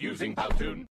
using Powtoon.